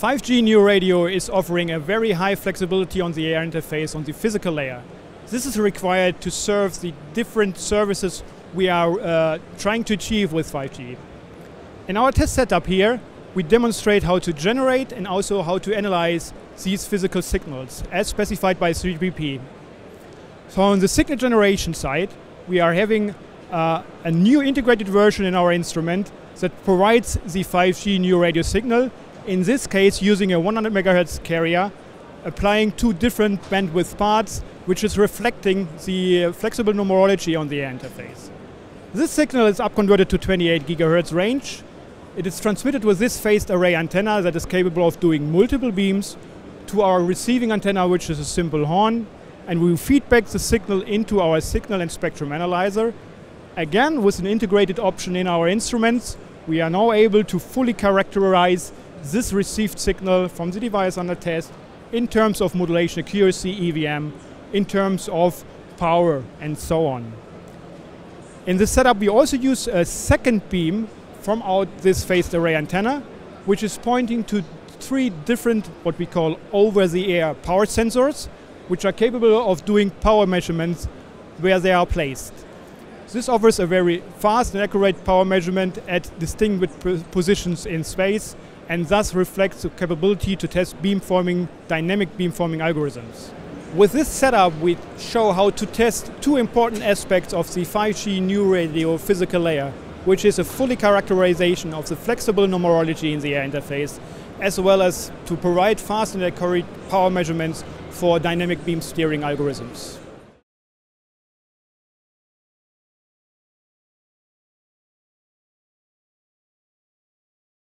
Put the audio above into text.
5G New Radio is offering a very high flexibility on the air interface on the physical layer. This is required to serve the different services we are uh, trying to achieve with 5G. In our test setup here, we demonstrate how to generate and also how to analyze these physical signals as specified by 3GPP. So on the signal generation side, we are having uh, a new integrated version in our instrument that provides the 5G new radio signal, in this case using a 100 megahertz carrier, applying two different bandwidth parts, which is reflecting the uh, flexible numerology on the interface. This signal is upconverted to 28 gigahertz range. It is transmitted with this phased array antenna that is capable of doing multiple beams to our receiving antenna, which is a simple horn, and we feedback the signal into our signal and spectrum analyzer. Again, with an integrated option in our instruments, we are now able to fully characterize this received signal from the device under test in terms of modulation accuracy, EVM, in terms of power, and so on. In this setup, we also use a second beam from out this phased array antenna, which is pointing to three different, what we call over-the-air power sensors, which are capable of doing power measurements where they are placed. This offers a very fast and accurate power measurement at distinct positions in space and thus reflects the capability to test beamforming, dynamic beamforming algorithms. With this setup, we show how to test two important aspects of the 5G new radio physical layer, which is a fully characterization of the flexible numerology in the air interface, as well as to provide fast and accurate power measurements for dynamic beam steering algorithms.